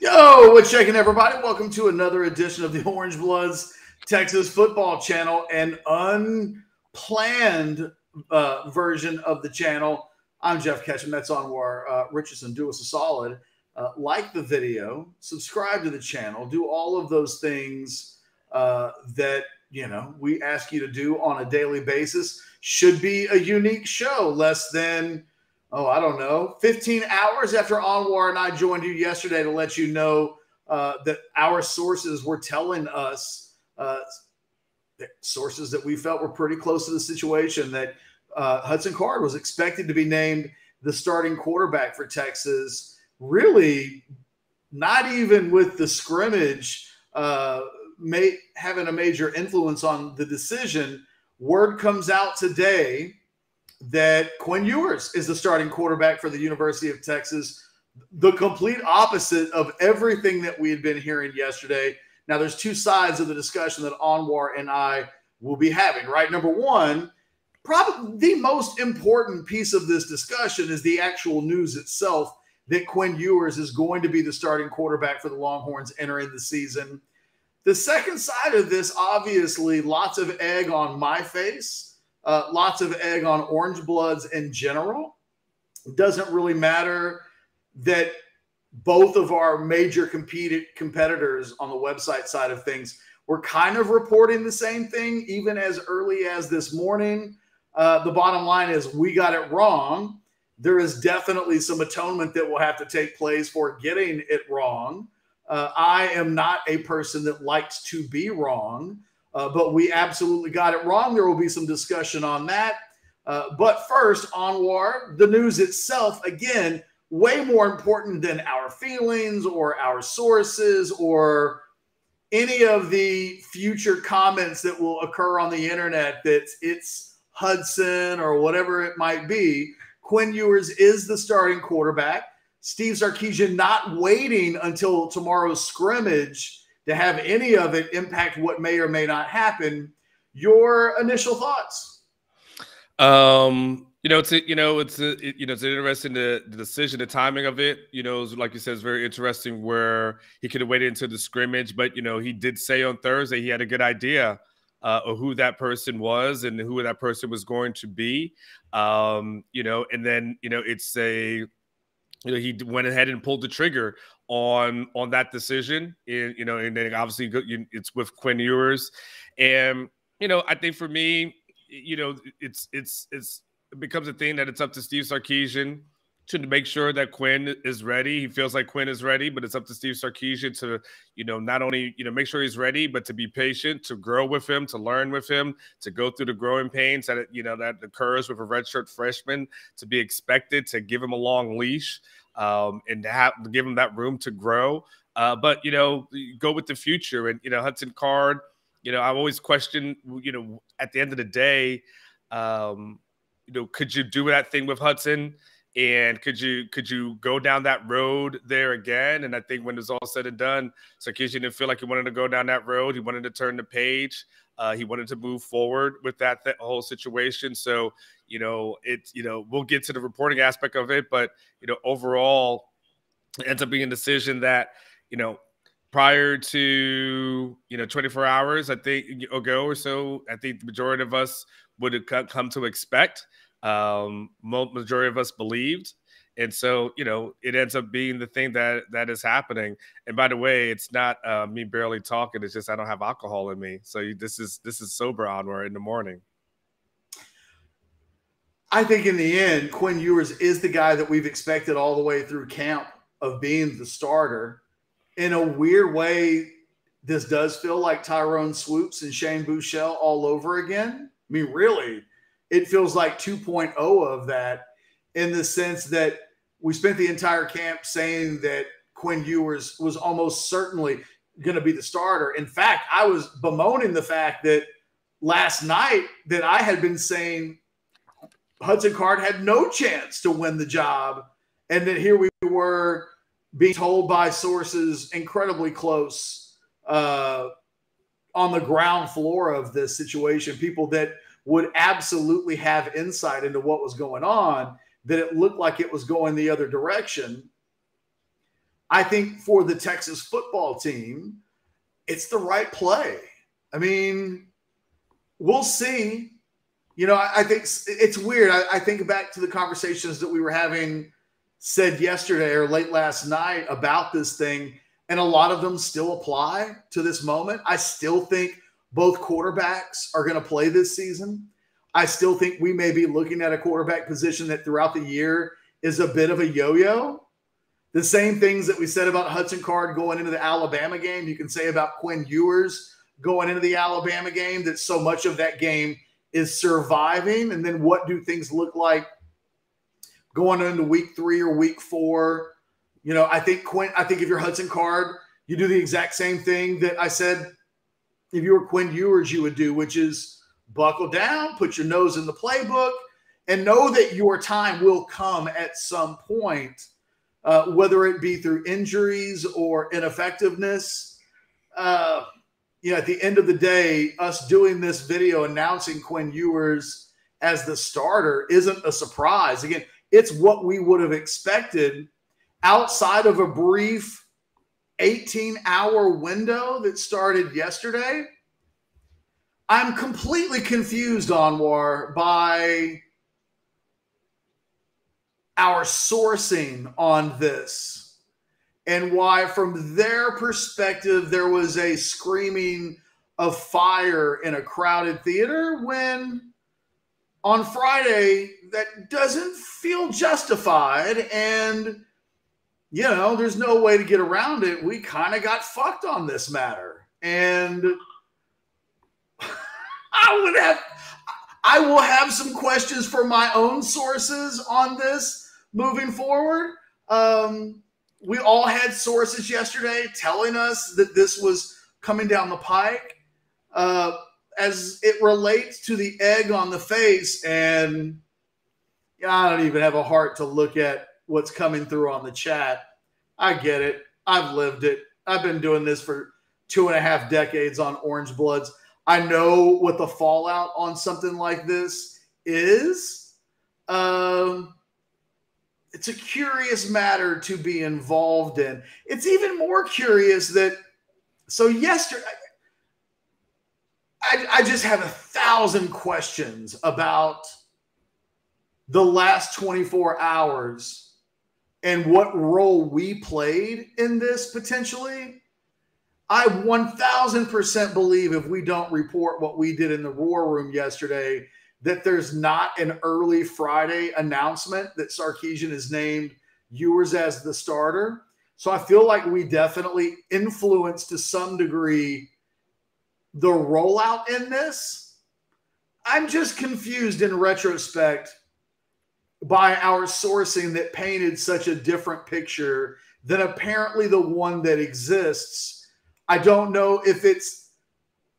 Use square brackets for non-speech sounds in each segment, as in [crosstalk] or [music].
Yo, what's shaking, everybody? Welcome to another edition of the Orangebloods Texas Football Channel, an unplanned uh, version of the channel. I'm Geoff Ketchum. That's Anwar uh, Richardson. Do us a solid. Uh, like the video, subscribe to the channel, do all of those things uh, that you know we ask you to do on a daily basis. Should be a unique show, less than oh, I don't know, 15 hours after Anwar and I joined you yesterday to let you know uh, that our sources were telling us uh, sources that we felt were pretty close to the situation that uh, Hudson Card was expected to be named the starting quarterback for Texas. Really, not even with the scrimmage uh, may, having a major influence on the decision. Word comes out today that Quinn Ewers is the starting quarterback for the University of Texas. The complete opposite of everything that we had been hearing yesterday. Now, there's two sides of the discussion that Anwar and I will be having, right? Number one, probably the most important piece of this discussion is the actual news itself that Quinn Ewers is going to be the starting quarterback for the Longhorns entering the season. The second side of this, obviously, lots of egg on my face uh, lots of egg on Orangebloods in general. It doesn't really matter that both of our major competed competitors on the website side of things were kind of reporting the same thing, even as early as this morning. Uh, the bottom line is we got it wrong. There is definitely some atonement that will have to take place for getting it wrong. Uh, I am not a person that likes to be wrong. Uh, but we absolutely got it wrong. There will be some discussion on that. Uh, but first, Anwar, the news itself, again, way more important than our feelings or our sources or any of the future comments that will occur on the internet that it's Hudson or whatever it might be. Quinn Ewers is the starting quarterback. Steve Sarkisian not waiting until tomorrow's scrimmage to have any of it impact what may or may not happen. Your initial thoughts? Um, you know, it's a, you know, it's a, it, you know, it's interesting the, the, decision, the timing of it. You know, like you said, it's very interesting where he could have waited until the scrimmage, but you know, he did say on Thursday he had a good idea uh, of who that person was and who that person was going to be. Um, you know, and then you know, it's a you know he went ahead and pulled the trigger on on that decision. And, you know, and then obviously it's with Quinn Ewers, and you know, I think for me, you know, it's it's it's it becomes a thing that it's up to Steve Sarkisian to make sure that Quinn is ready. He feels like Quinn is ready, but it's up to Steve Sarkisian to, you know, not only you know make sure he's ready, but to be patient, to grow with him, to learn with him, to go through the growing pains that you know that occurs with a redshirt freshman, to be expected, to give him a long leash um, and to have give him that room to grow. Uh, but you know, go with the future, and you know, Hudson Card. You know, I've always questioned. You know, at the end of the day, um, you know, could you do that thing with Hudson? And could you could you go down that road there again? And I think when it's all said and done, Sarkisian didn't feel like he wanted to go down that road. He wanted to turn the page. Uh, he wanted to move forward with that, that whole situation. So, you know, it's, you know, we'll get to the reporting aspect of it, but, you know, overall, it ends up being a decision that, you know, prior to, you know, 24 hours, I think ago or so, I think the majority of us would have come to expect. Um, majority of us believed. And so you know it ends up being the thing that that is happening. And by the way it's not uh, me barely talking it's just i don't have alcohol in me. So you, this is this is sober Anwar in the morning. I think in the end quinn ewers is the guy that we've expected all the way through camp of being the starter. In a weird way this does feel like tyrone swoopes and shane buechele all over again. I mean really it feels like 2.0 of that in the sense that we spent the entire camp saying that Quinn Ewers was almost certainly going to be the starter. In fact, I was bemoaning the fact that last night that I had been saying Hudson Card had no chance to win the job, and that here we were being told by sources incredibly close uh, on the ground floor of this situation, people that would absolutely have insight into what was going on that it looked like it was going the other direction. I think for the Texas football team, it's the right play. I mean, we'll see. You know, I, I think it's weird. I, I think back to the conversations that we were having said yesterday or late last night about this thing, and a lot of them still apply to this moment. I still think both quarterbacks are going to play this season. I still think we may be looking at a quarterback position that throughout the year is a bit of a yo yo. The same things that we said about Hudson Card going into the Alabama game, you can say about Quinn Ewers going into the Alabama game, that so much of that game is surviving. And then what do things look like going into week three or week four? You know, I think Quinn, I think if you're Hudson Card, you do the exact same thing that I said if you were Quinn Ewers, you would do, which is buckle down, put your nose in the playbook, and know that your time will come at some point, uh, whether it be through injuries or ineffectiveness. Uh, you know, at the end of the day, us doing this video announcing Quinn Ewers as the starter isn't a surprise. Again, it's what we would have expected outside of a brief 18 hour window that started yesterday. I'm completely confused, Anwar, by our sourcing on this and why, from their perspective, there was a screaming of fire in a crowded theater when on Friday that doesn't feel justified. And, you know, there's no way to get around it. We kind of got fucked on this matter. And [laughs] I would have, I will have some questions for my own sources on this moving forward. Um, we all had sources yesterday telling us that this was coming down the pike uh, as it relates to the egg on the face. And I don't even have a heart to look at what's coming through on the chat. I get it. I've lived it. I've been doing this for two and a half decades on Orangebloods. I know what the fallout on something like this is. Um, it's a curious matter to be involved in. It's even more curious that so yesterday I, I just have a thousand questions about the last 24 hours and what role we played in this potentially. I 1000% believe if we don't report what we did in the war room yesterday, that there's not an early Friday announcement that Sarkisian is named Ewers as the starter. So I feel like we definitely influenced to some degree the rollout in this. I'm just confused in retrospect by our sourcing that painted such a different picture than apparently the one that exists. I don't know if it's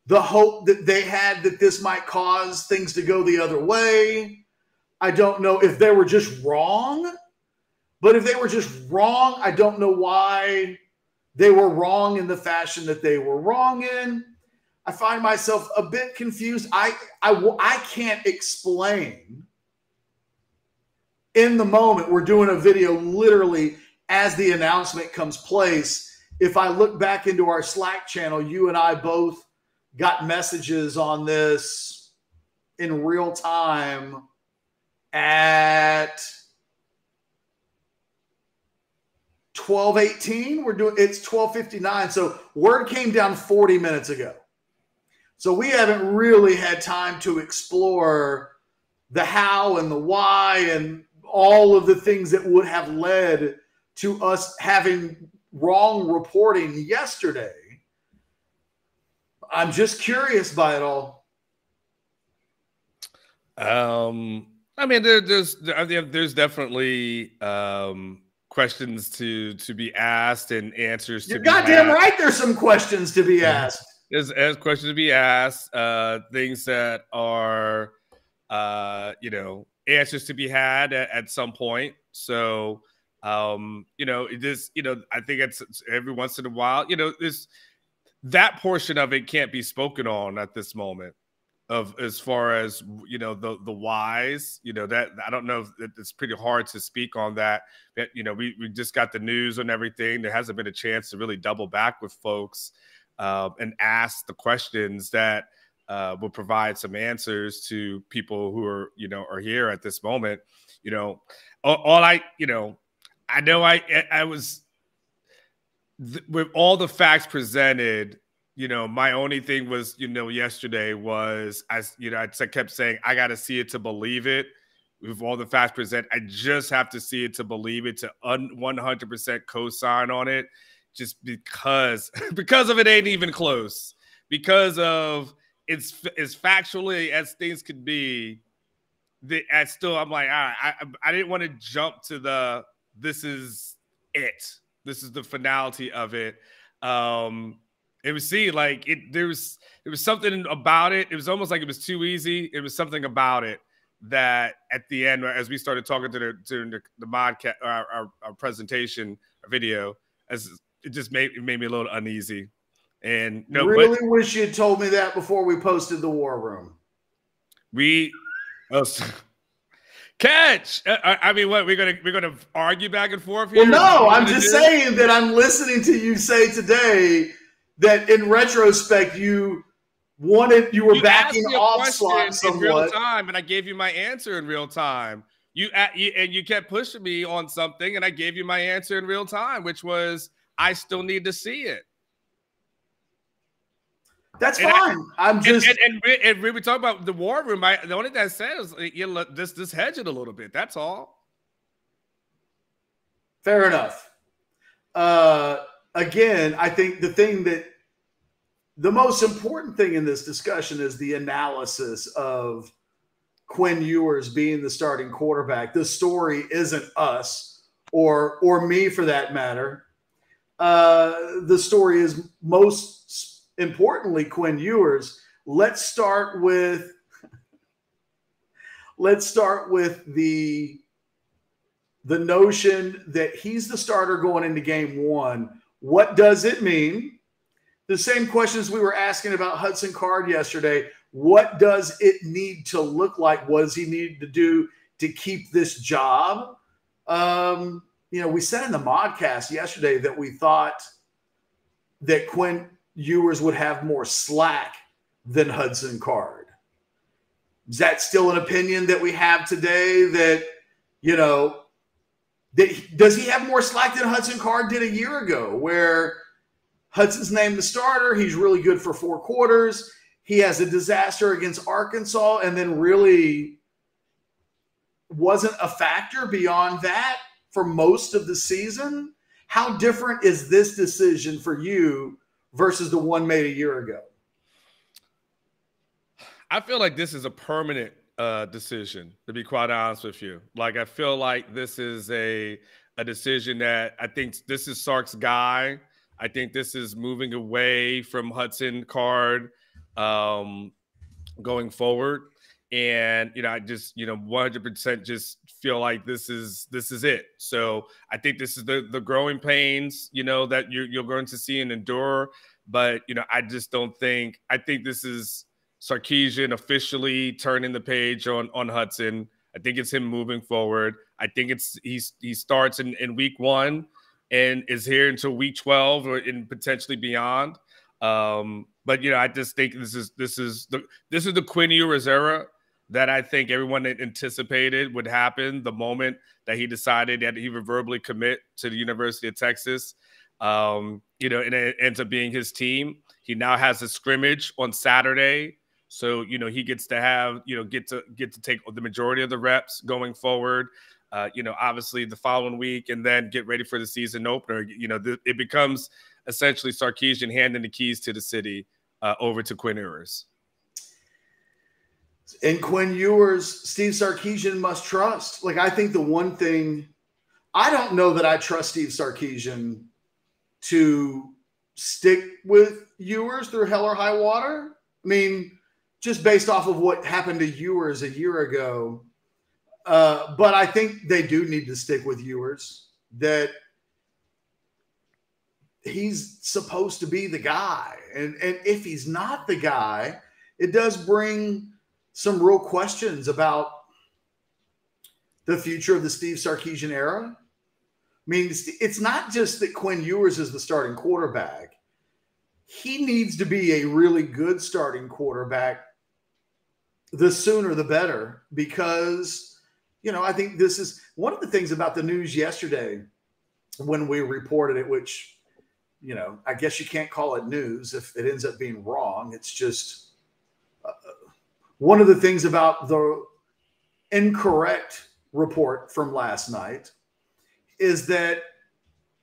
the hope that they had that this might cause things to go the other way. I don't know if they were just wrong, but if they were just wrong, I don't know why they were wrong in the fashion that they were wrong in. I find myself a bit confused. I I I can't explain in the moment. We're doing a video literally as the announcement comes place. If I look back into our Slack channel, you and I both got messages on this in real time at 1218 we're doing it's 1259 so word came down 40 minutes ago so we haven't really had time to explore the how and the why and all of the things that would have led to us having wrong reporting yesterday I'm just curious by it all. Um, I mean, there, there's there, there's definitely um, questions to to be asked and answers You're to goddamn be right. There's some questions to be asked. There's, there's questions to be asked. Uh, things that are, uh, you know, answers to be had at, at some point. So, um, you know, it is, you know, I think it's, it's every once in a while, you know, this that portion of it can't be spoken on at this moment. of as far as you know the the whys you know that i don't know it's pretty hard to speak on that but you know we, we just got the news and everything there hasn't been a chance to really double back with folks uh, and ask the questions that uh, will provide some answers to people who are you know are here at this moment you know all, all i you know i know i i was th- with all the facts presented you know, my only thing was, you know, yesterday was as you know, I kept saying I got to see it to believe it. With all the facts present, I just have to see it to believe it to un- 100% co-sign on it, just because [laughs] because of it ain't even close. Because of it's as factually as things could be. I still, I'm like, all right, I, I didn't want to jump to the this is it. This is the finality of it. Um, it was see like it there was there was something about it. It was almost like it was too easy. It was something about it that at the end, as we started talking to the to the, the mod our, our, our, presentation our video, as it just made it made me a little uneasy. And no, really but, wish you had told me that before we posted the war room. We, oh, catch. Uh, I, I, mean, what we're gonna we're gonna argue back and forth here. Well, no, I'm just saying that I'm listening to you say today that in retrospect you wanted you were you backing off slot somewhat. in real time, and I gave you my answer in real time. You, you and you kept pushing me on something, and I gave you my answer in real time, which was I still need to see it. That's and fine. I, am just and, and, and, and, we were talking about the war room. I, the only thing I said is you know, just just hedge it a little bit. That's all. Fair enough. Uh, again, I think the thing that the most important thing in this discussion is the analysis of Quinn Ewers being the starting quarterback. The story isn't us or or me for that matter. Uh, the story is most importantly Quinn Ewers. Let's start with let's start with the the notion that he's the starter going into game one what does it mean? The same questions we were asking about Hudson Card yesterday. What does it need to look like? What does he need to do to keep this job? Um, you know, we said in the modcast yesterday that we thought that Quinn Ewers would have more slack than Hudson Card. Is that still an opinion that we have today that, you know, that does he have more slack than Hudson Card did a year ago, where Hudson's named the starter? He's really good for four quarters. He has a disaster against Arkansas and then really wasn't a factor beyond that for most of the season. How different is this decision for you versus the one made a year ago? I feel like this is a permanent uh, decision, to be quite honest with you. Like, I feel like this is a a decision that I think this is Sark's guy. I think this is moving away from Hudson Card um, going forward. And you know, I just you know, 100% just feel like this is this is it. So I think this is the the growing pains, you know, that you're you're going to see and endure. But you know, I just don't think I think this is Sarkisian officially turning the page on on Hudson. I think it's him moving forward. I think it's he's he starts in, in week one and is here until week 12 or in potentially beyond. Um, but you know, I just think this is this is the this is the Quinn Ewers era that I think everyone anticipated would happen the moment that he decided that he would verbally commit to the University of Texas. Um, you know, and it ends up being his team. He now has a scrimmage on Saturday so you know he gets to have you know get to get to take the majority of the reps going forward. Uh, you know, obviously the following week, and then get ready for the season opener. You know, it becomes essentially Sarkisian handing the keys to the city uh, over to Quinn Ewers. And Quinn Ewers, Steve Sarkisian must trust. Like I think the one thing I don't know that I trust Steve Sarkisian to stick with Ewers through hell or high water. I mean, just based off of what happened to Ewers a year ago. Uh, but I think they do need to stick with Ewers. That he's supposed to be the guy, and and if he's not the guy, it does bring some real questions about the future of the Steve Sarkisian era. I mean, it's not just that Quinn Ewers is the starting quarterback. He needs to be a really good starting quarterback. The sooner the better, because, you know, I think this is one of the things about the news yesterday when we reported it, which, you know, I guess you can't call it news if it ends up being wrong. It's just one of the things about the incorrect report from last night is that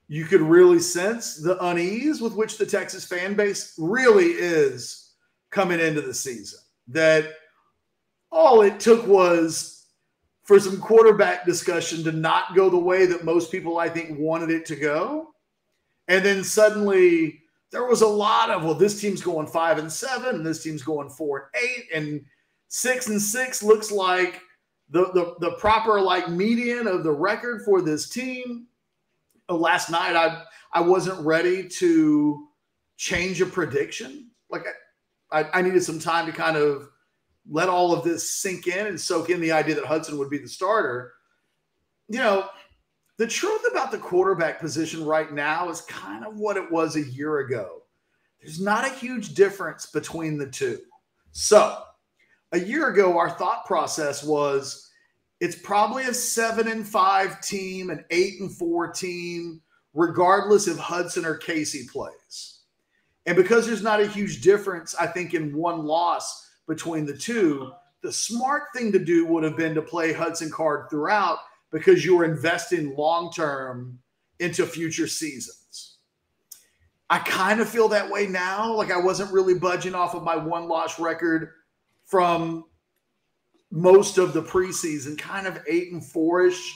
you could really sense the unease with which the Texas fan base really is coming into the season. That all it took was for some quarterback discussion to not go the way that most people, I think, wanted it to go. And then suddenly there was a lot of, well, this team's going five and seven, and this team's going four and eight, and six and six looks like the, the, the proper like median of the record for this team. Uh, last night, I I wasn't ready to change a prediction. Like I, I, I needed some time to kind of let all of this sink in and soak in the idea that Hudson would be the starter. You know, the truth about the quarterback position right now is kind of what it was a year ago. There's not a huge difference between the two. So a year ago, our thought process was it's probably a seven and five team, an eight and four team, regardless if Hudson or Casey plays. And because there's not a huge difference, I think, in one loss between the two, the smart thing to do would have been to play Hudson Card throughout because you were investing long term into future seasons. I kind of feel that way now. Like I wasn't really budging off of my one loss record from most of the preseason, kind of eight and four-ish.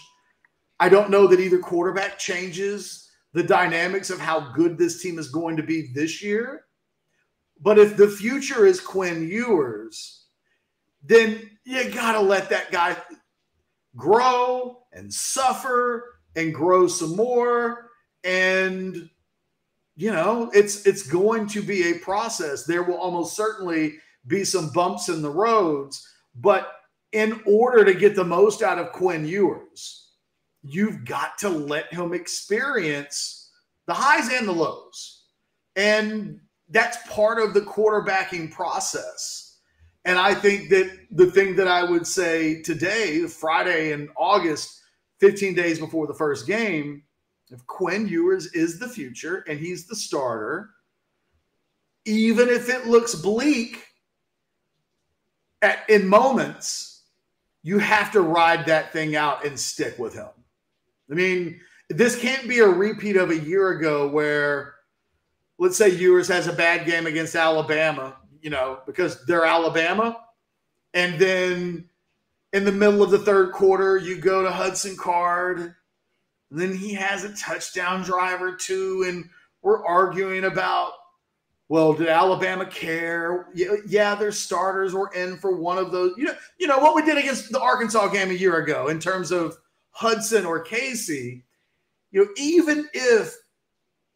I don't know that either quarterback changes the dynamics of how good this team is going to be this year. But if the future is Quinn Ewers, then you got to let that guy grow and suffer and grow some more and you know it's it's going to be a process there will almost certainly be some bumps in the roads. But in order to get the most out of Quinn Ewers, you've got to let him experience the highs and the lows. And that's part of the quarterbacking process. And I think that the thing that I would say today, Friday in August, 15 days before the first game, if Quinn Ewers is the future and he's the starter, even if it looks bleak, at, in moments, you have to ride that thing out and stick with him. I mean, this can't be a repeat of a year ago where, let's say, Ewers has a bad game against Alabama, you know, because they're Alabama. And then in the middle of the third quarter, you go to Hudson Card. And then he has a touchdown drive or two. And we're arguing about well, did Alabama care? Yeah, their starters were in for one of those. You know, you know what we did against the Arkansas game a year ago in terms of Hudson or Casey. You know, even if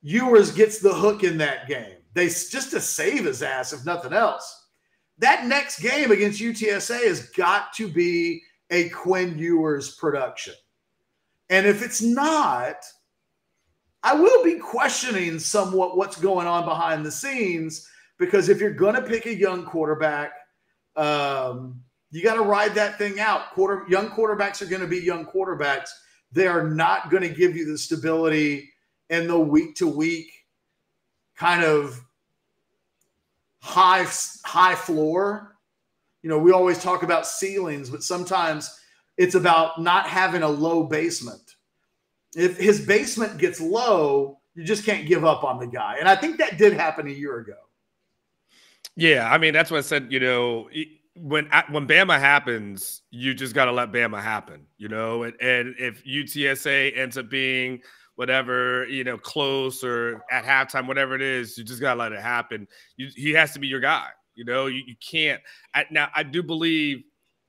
Ewers gets the hook in that game, they just to save his ass, if nothing else. That next game against UTSA has got to be a Quinn Ewers production. And if it's not, I will be questioning somewhat what's going on behind the scenes because if you're going to pick a young quarterback, um, you got to ride that thing out. Quarter young quarterbacks are going to be young quarterbacks. They are not going to give you the stability and the week to week kind of high high floor. You know, we always talk about ceilings, but sometimes it's about not having a low basement if his basement gets low, you just can't give up on the guy. And I think that did happen a year ago. Yeah, I mean that's what I said. You know, when when Bama happens, you just got to let Bama happen. You know, and, and if UTSA ends up being whatever you know close or at halftime, whatever it is, you just got to let it happen. You, he has to be your guy. You know, you, you can't. I, now I do believe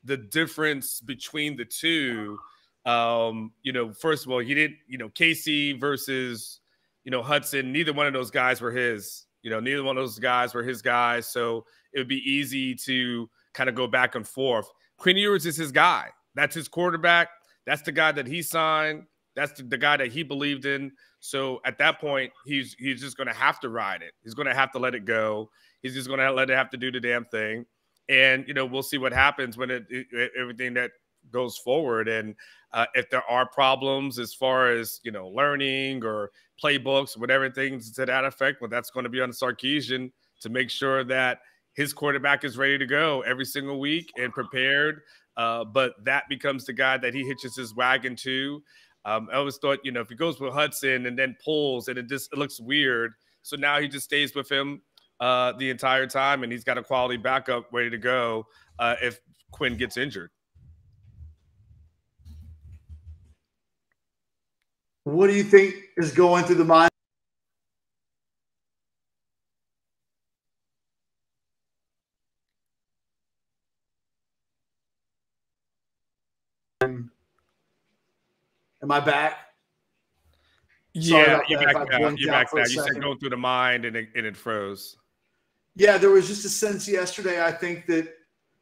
the difference between the two um, you know, first of all, he didn't, you know, Casey versus, you know, Hudson, neither one of those guys were his. You know, neither one of those guys were his guys. So it would be easy to kind of go back and forth. Quinn Ewers is his guy. That's his quarterback. That's the guy that he signed. That's the, the guy that he believed in. So at that point, he's he's just going to have to ride it. He's going to have to let it go. He's just going to let it have to do the damn thing. And you know, we'll see what happens when it, it everything that goes forward. And uh, if there are problems as far as you know, learning or playbooks, whatever things to that effect, well, that's going to be on Sarkisian to make sure that his quarterback is ready to go every single week and prepared. Uh, but that becomes the guy that he hitches his wagon to. Um, I always thought, you know, if he goes with Hudson and then pulls and it just it looks weird. So now he just stays with him uh, the entire time and he's got a quality backup ready to go uh, if Quinn gets injured. What do you think is going through the mind? Am I back? yeah, you're back now. You're back now. You said going through the mind and it, and it froze. Yeah, there was just a sense yesterday. I think that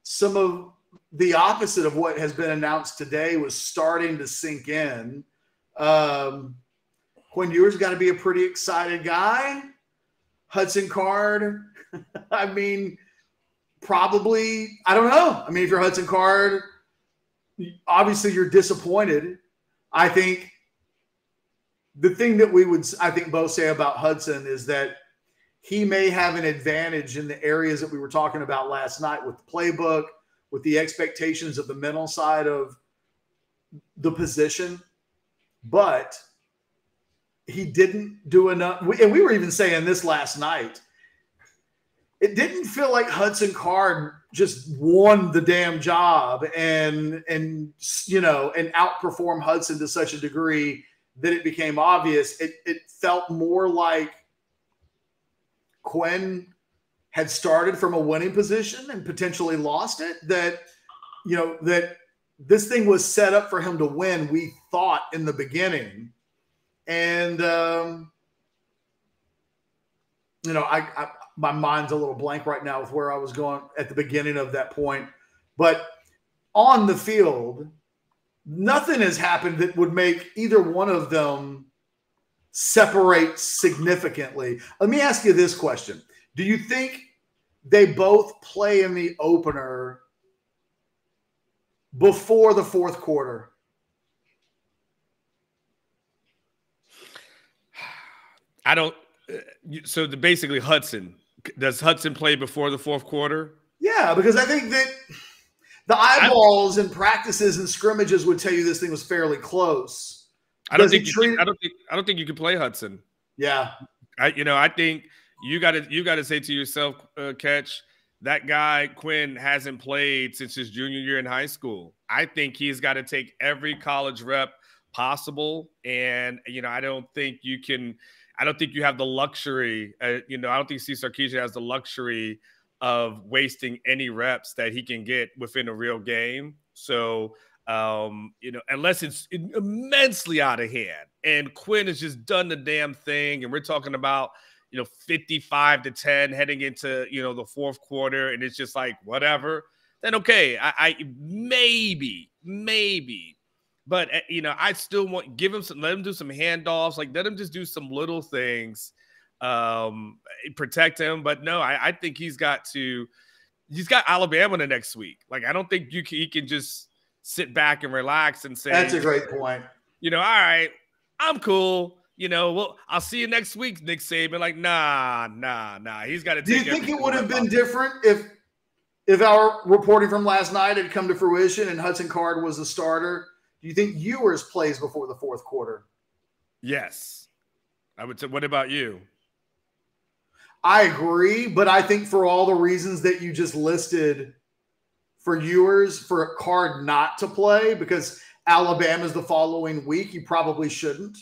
some of the opposite of what has been announced today was starting to sink in um, Quinn Ewers got to be a pretty excited guy. Hudson Card, [laughs] I mean, probably, I don't know. I mean, if you're Hudson Card, obviously you're disappointed. I think the thing that we would, I think, both say about Hudson is that he may have an advantage in the areas that we were talking about last night with the playbook, with the expectations of the mental side of the position but he didn't do enough. And we were even saying this last night. It didn't feel like Hudson Card just won the damn job and and you know and outperformed Hudson to such a degree that it became obvious. It it felt more like Quinn had started from a winning position and potentially lost it. That you know that this thing was set up for him to win, we thought in the beginning. And, um, you know, I, I, my mind's a little blank right now with where I was going at the beginning of that point. But on the field, nothing has happened that would make either one of them separate significantly. Let me ask you this question Do you think they both play in the opener before the fourth quarter? I don't. Uh, so the, basically, Hudson does Hudson play before the fourth quarter? Yeah, because I think that the eyeballs and practices and scrimmages would tell you this thing was fairly close. I don't think you treat- can, I don't think I don't think you can play Hudson. Yeah, I you know I think you got to you got to say to yourself, uh, catch that guy Quinn hasn't played since his junior year in high school. I think he's got to take every college rep possible, and you know I don't think you can. I don't think you have the luxury. Uh, you know I don't think Steve Sarkisian has the luxury of wasting any reps that he can get within a real game. So um, you know, unless it's immensely out of hand, and Quinn has just done the damn thing, and we're talking about you know, 55 to 10 heading into, you know, the fourth quarter, and it's just like whatever, then okay, I, I maybe, maybe. But eh, you know, I still want give him some, let him do some handoffs, like let him just do some little things, um, protect him. But no, I, I think he's got to. He's got Alabama the next week. Like I don't think you can, he can just sit back and relax and say. That's a great point. You know, all right, I'm cool you know, well, I'll see you next week, Nick Saban. Like, nah, nah, nah. He's got to. Do you think it would have been different if if our reporting from last night had come to fruition and Hudson Card was the starter? Do you think Ewers plays before the fourth quarter? Yes, I would say. What about you? I agree, but I think for all the reasons that you just listed, for Ewers, for a Card not to play because Alabama's the following week, you probably shouldn't.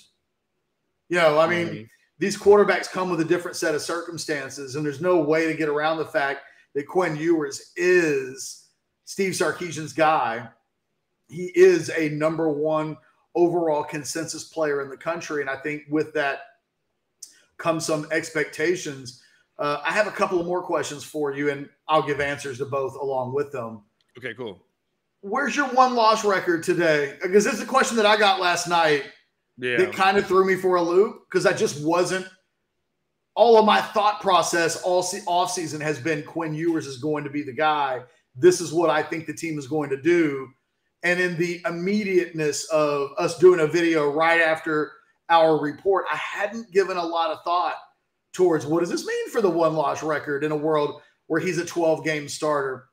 You know, I mean, mm-hmm. these quarterbacks come with a different set of circumstances, and there's no way to get around the fact that Quinn Ewers is Steve Sarkisian's guy. He is a number one overall consensus player in the country. And I think with that comes some expectations. Uh, I have a couple of more questions for you, and I'll give answers to both along with them. Okay, cool. Where's your one loss record today? Because this is a question that I got last night Yeah. that kind of threw me for a loop because I just wasn't. All of my thought process all se- off season has been Quinn Ewers is going to be the guy. This is what I think the team is going to do. And in the immediateness of us doing a video right after our report, I hadn't given a lot of thought towards what does this mean for the one loss record in a world where he's a 12 game starter.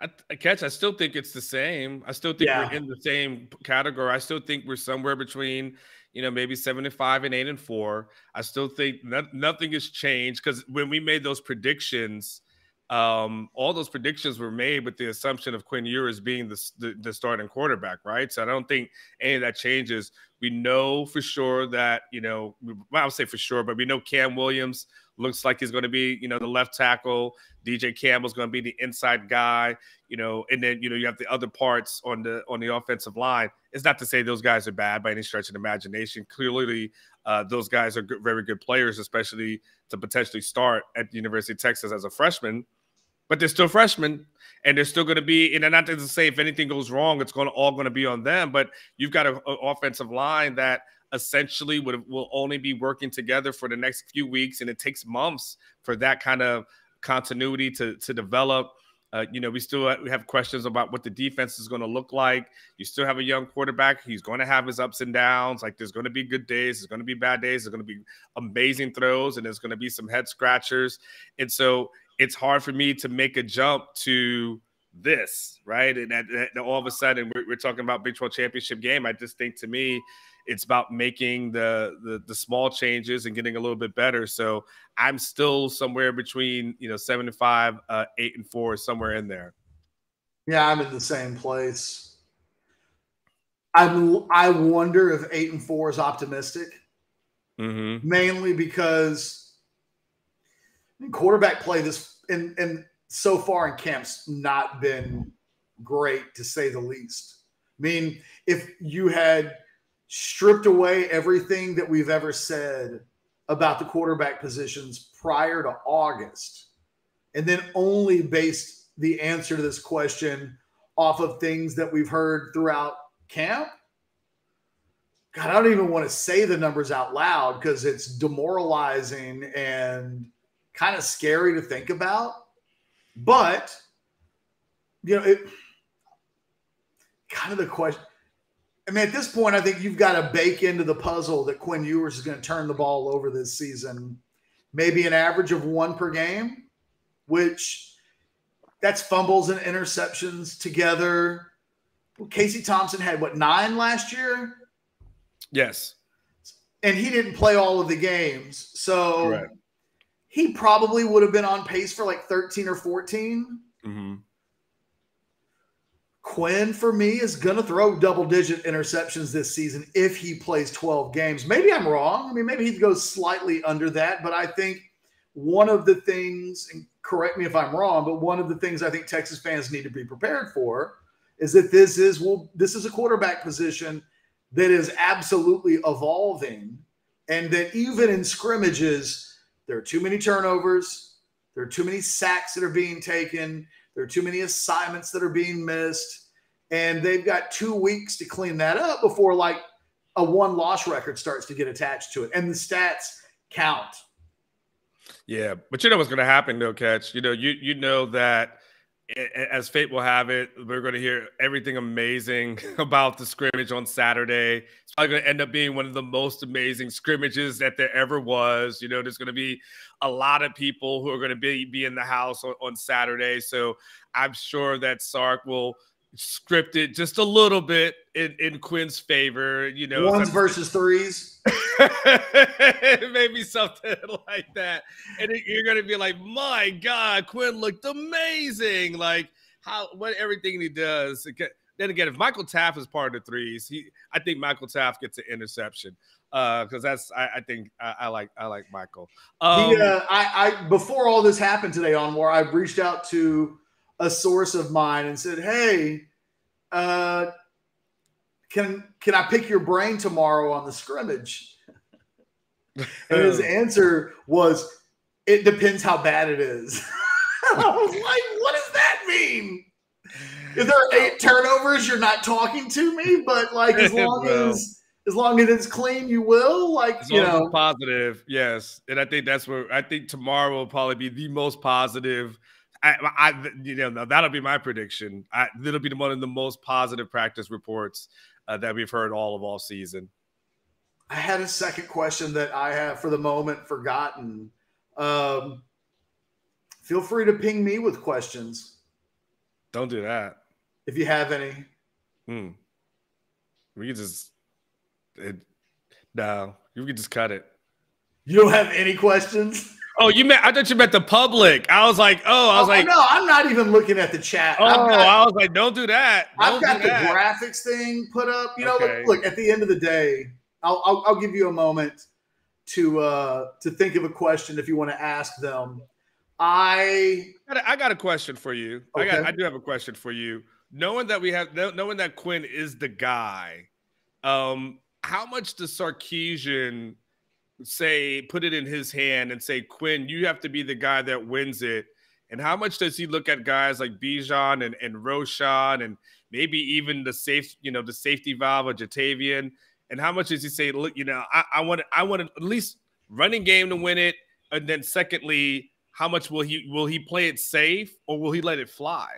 I, I catch. I still think it's the same. I still think Yeah. we're in the same category. I still think we're somewhere between, you know, maybe seven and five and eight and four. I still think no, nothing has changed because when we made those predictions, um, all those predictions were made with the assumption of Quinn Ewers being the, the the starting quarterback, right? So I don't think any of that changes. We know for sure that you know, well, I would say for sure, but we know Cam Williams looks like he's going to be, you know, the left tackle. DJ Campbell's going to be the inside guy, you know, and then you know you have the other parts on the on the offensive line. It's not to say those guys are bad by any stretch of imagination. Clearly, uh, those guys are good, very good players, especially to potentially start at the University of Texas as a freshman. But they're still freshmen, and they're still going to be. And not to say if anything goes wrong, it's going to all going to be on them. But you've got an offensive line that essentially would will only be working together for the next few weeks, and it takes months for that kind of continuity to to develop. Uh, you know, we still we have questions about what the defense is going to look like. You still have a young quarterback. He's going to have his ups and downs. Like there's going to be good days. There's going to be bad days. There's going to be amazing throws, and there's going to be some head scratchers. And so it's hard for me to make a jump to this, right? And, that, that all of a sudden we're, we're talking about Big 12 championship game. I just think to me, it's about making the, the the small changes and getting a little bit better. So I'm still somewhere between you know seven and five, uh, eight and four, somewhere in there. Yeah, I'm in the same place. I'm. I wonder if eight and four is optimistic, Mm-hmm. mainly because quarterback play this and and so far in camps not been great to say the least. I mean, if you had stripped away everything that we've ever said about the quarterback positions prior to August, and then only based the answer to this question off of things that we've heard throughout camp. God, I don't even want to say the numbers out loud because it's demoralizing and kind of scary to think about. But, you know, it kind of the question. I mean, at this point, I think you've got to bake into the puzzle that Quinn Ewers is going to turn the ball over this season, maybe an average of one per game, which that's fumbles and interceptions together. Well, Casey Thompson had what nine last year, Yes. and he didn't play all of the games, so Right. He probably would have been on pace for like thirteen or fourteen. Mm-hmm. Quinn, for me, is going to throw double digit interceptions this season if he plays 12 games. Maybe I'm wrong. I mean, maybe he goes slightly under that, but I think one of the things, and correct me if I'm wrong, but one of the things I think Texas fans need to be prepared for is that this is well, this is a quarterback position that is absolutely evolving, and that even in scrimmages, there are too many turnovers, there are too many sacks that are being taken, there are too many assignments that are being missed, and they've got two weeks to clean that up before like a one loss record starts to get attached to it, and the stats count. Yeah, but you know what's going to happen, though, catch. You know, you you know that as fate will have it, we're going to hear everything amazing [laughs] about the scrimmage on Saturday. It's probably going to end up being one of the most amazing scrimmages that there ever was. You know, there's going to be a lot of people who are going to be be in the house on, on Saturday, so I'm sure that Sark will script it just a little bit in, in Quinn's favor. You know, Ones versus threes. [laughs] maybe something [laughs] like that. And it, you're gonna be like, my God, Quinn looked amazing. Like how what everything he does. Then again, if Michael Taft is part of the threes, he I think Michael Taft gets an interception. Uh, because that's I, I think I, I, like I like Michael. Um, he, uh, I, I before all this happened today on where I reached out to a source of mine and said, Hey, uh can can I pick your brain tomorrow on the scrimmage? and his [laughs] answer was It depends how bad it is. [laughs] I was like, what does that mean? If there are eight turnovers, you're not talking to me, but like as [laughs] long well, as as long as it's clean, you will. Like you know, positive, yes. And I think that's where I think tomorrow will probably be the most positive. I, I you know, that'll be my prediction. I, it'll be one of the most positive practice reports uh, that we've heard all of all season. I had a second question that I have for the moment forgotten. Um, feel free to ping me with questions. Don't do that. If you have any. Hmm. We can just it, no, you can just cut it. You don't have any questions? Oh, you meant I thought you meant the public. I was like, oh, I was oh, like, no, I'm not even looking at the chat. Oh, got, I was like, don't do that. Don't I've got the that. graphics thing put up. You know, okay. look, look, at the end of the day, I'll, I'll, I'll give you a moment to uh to think of a question if you want to ask them. I I got a question for you. Okay. I got I do have a question for you. Knowing that we have knowing that Quinn is the guy, um, how much does Sarkisian say put it in his hand and say, Quinn, you have to be the guy that wins it? And how much does he look at guys like Bijan and, and Roschon and maybe even the safe, you know, the safety valve of Ja'Tavion? And how much does he say, look, you know, I, I want I want at least running game to win it. And then secondly, how much will he will he play it safe or will he let it fly?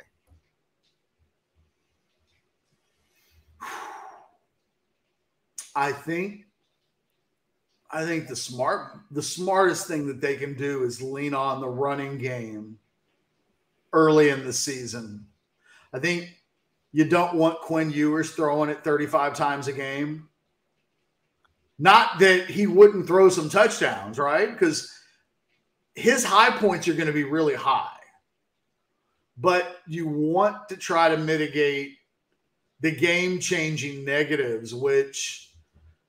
I think I think the smart the smartest thing that they can do is lean on the running game early in the season. I think you don't want Quinn Ewers throwing it 35 times a game. Not that he wouldn't throw some touchdowns, right? Because his high points are going to be really high. But you want to try to mitigate the game changing negatives, which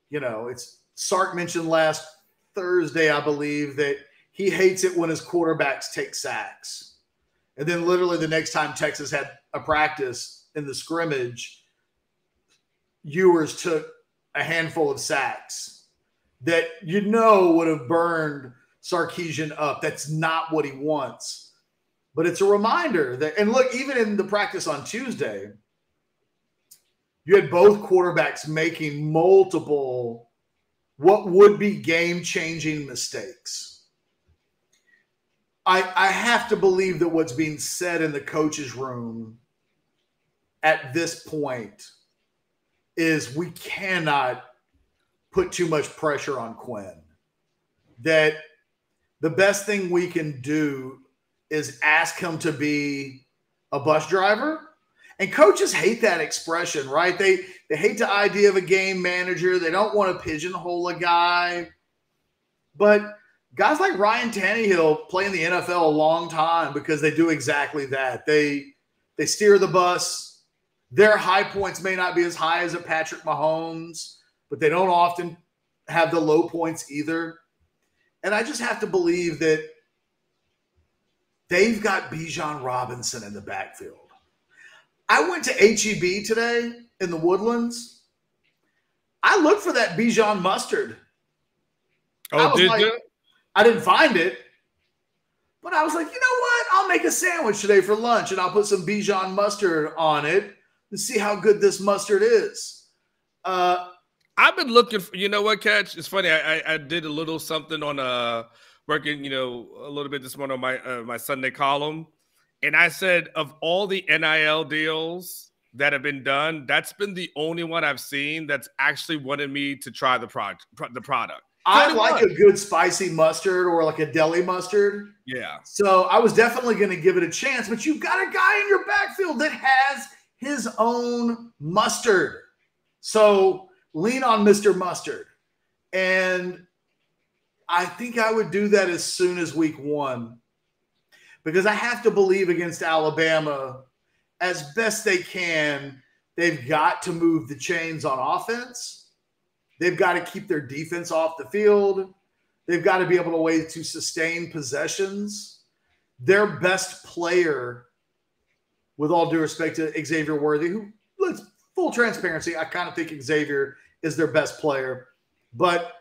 you know, it's Sark mentioned last Thursday, I believe, that he hates it when his quarterbacks take sacks. And then literally the next time Texas had a practice in the scrimmage, Ewers took a handful of sacks that you know would have burned Sarkisian up. That's not what he wants. But it's a reminder that, and look, even in the practice on Tuesday, you had both quarterbacks making multiple what would be game changing mistakes. I, I have to believe that what's being said in the coach's room at this point is we cannot put too much pressure on Quinn. That the best thing we can do is ask him to be a bus driver and coaches hate that expression, right? They they hate the idea of a game manager. They don't want to pigeonhole a guy. But guys like Ryan Tannehill play in the NFL a long time because they do exactly that. They they steer the bus. Their high points may not be as high as a Patrick Mahomes, but they don't often have the low points either. And I just have to believe that they've got Bijan Robinson in the backfield. I went to HEB today in the Woodlands. I looked for that Bijan mustard. Oh, did like, you? I didn't find it, but I was like, you know what? I'll make a sandwich today for lunch, and I'll put some Bijan mustard on it and see how good this mustard is. Uh, I've been looking for. You know what, Ketch? It's funny. I, I, I did a little something on uh working. You know, a little bit this morning on my uh, my Sunday column and I said, of all the NIL deals that have been done, that's been the only one I've seen that's actually wanted me to try the product. The product. I like a good spicy mustard or like a deli mustard. Yeah. So I was definitely going to give it a chance, but you've got a guy in your backfield that has his own mustard. So lean on Mr. Mustard. And I think I would do that as soon as week one because I have to believe against Alabama, as best they can, they've got to move the chains on offense. They've got to keep their defense off the field. They've got to be able to way to sustain possessions. Their best player, with all due respect to Xavier Worthy, who let's full transparency, I kind of think Xavier is their best player, but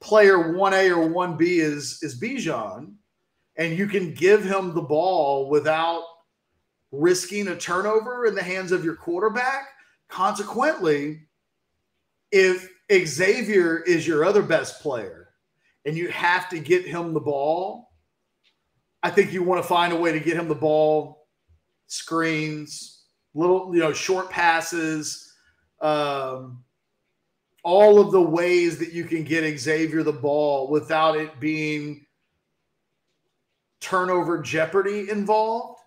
player 1A or 1B is is Bijan and you can give him the ball without risking a turnover in the hands of your quarterback. Consequently, if Xavier is your other best player and you have to get him the ball, I think you want to find a way to get him the ball, screens, little, you know, short passes, um, all of the ways that you can get Xavier the ball without it being turnover jeopardy involved.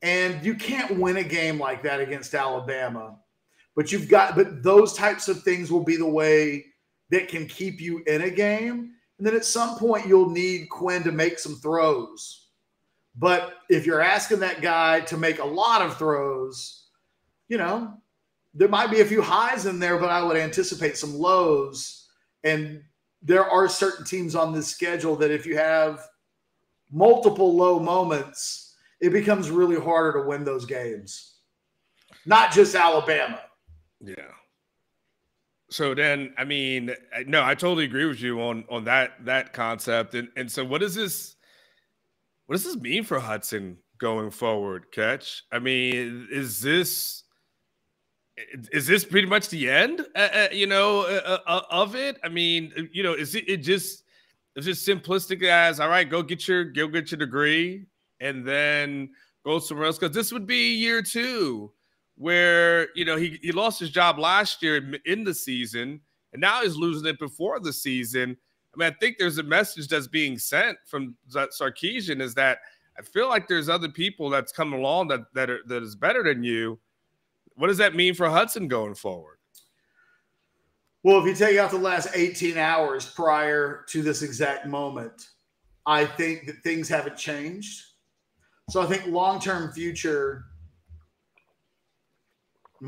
And you can't win a game like that against Alabama. But you've got, but those types of things will be the way that can keep you in a game. And then at some point, you'll need Quinn to make some throws. But if you're asking that guy to make a lot of throws, you know, there might be a few highs in there, but I would anticipate some lows. And there are certain teams on this schedule that if you have multiple low moments, it becomes really harder to win those games. Not just Alabama. Yeah. So then, I mean, no, I totally agree with you on on that that concept. And and so, what does this what does this mean for Hudson going forward? Ketch. I mean, is this is this pretty much the end? Uh, uh, you know, uh, uh, of it. I mean, you know, is it, it just it's just simplistic as all right, go get your go get your degree and then go somewhere else because this would be year two where you know he, he lost his job last year in the season and now he's losing it before the season. I mean, I think there's a message that's being sent from Sarkisian is that I feel like there's other people that's coming along that that are, that is better than you. What does that mean for Hudson going forward? Well, if you take out the last 18 hours prior to this exact moment, I think that things haven't changed. So I think long term future,